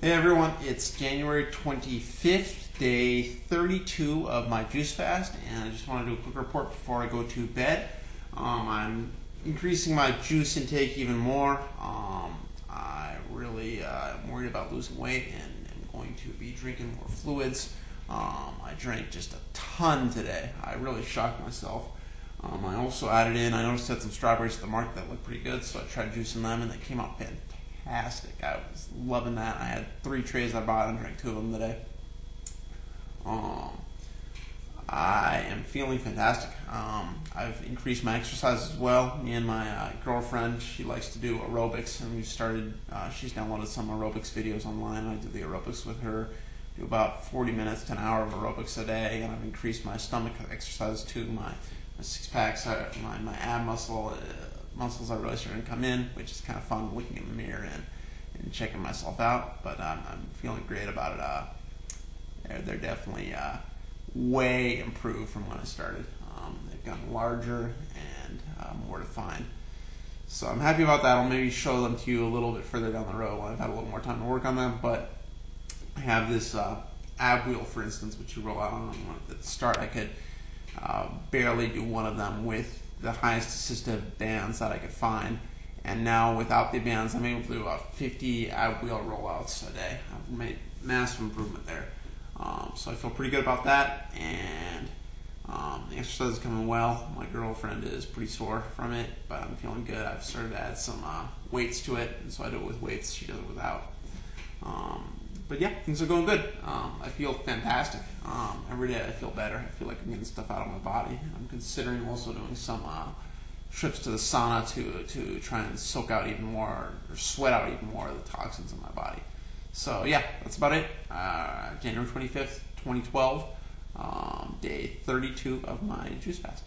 Hey everyone, it's January 25th, day 32 of my juice fast, and I just want to do a quick report before I go to bed. Um, I'm increasing my juice intake even more. Um, I really uh, am worried about losing weight and I'm going to be drinking more fluids. Um, I drank just a ton today. I really shocked myself. Um, I also added in, I noticed I had some strawberries at the market that looked pretty good, so I tried juicing them and they came out fantastic fantastic. I was loving that. I had three trays I bought and drank two of them today. Um, I am feeling fantastic. Um, I've increased my exercise as well. Me and my uh, girlfriend, she likes to do aerobics, and we've started. Uh, she's downloaded some aerobics videos online. I do the aerobics with her. Do about 40 minutes to an hour of aerobics a day, and I've increased my stomach exercise too. My, my six packs, uh, my my ab muscle. Uh, muscles are really starting to come in, which is kind of fun looking in the mirror and, and checking myself out. But um, I'm feeling great about it. Uh, they're, they're definitely uh, way improved from when I started. Um, they've gotten larger and uh, more defined. So I'm happy about that. I'll maybe show them to you a little bit further down the road when I've had a little more time to work on them. But I have this uh, ab wheel, for instance, which you roll out on at the start. I could uh, barely do one of them with the highest assistive bands that I could find. And now without the bands, I'm able to do about 50 ab wheel rollouts a day. I've made massive improvement there. Um, so I feel pretty good about that. And um, the exercise is coming well. My girlfriend is pretty sore from it, but I'm feeling good. I've started to add some uh, weights to it, and so I do it with weights. She does it without. Um, but yeah, things are going good. Um, I feel fantastic. Um, every day I feel better. I feel like I'm getting stuff out of my body. I'm considering also doing some uh, trips to the sauna to to try and soak out even more or sweat out even more of the toxins in my body. So yeah, that's about it. Uh, January 25th, 2012, um, day 32 of my juice fast.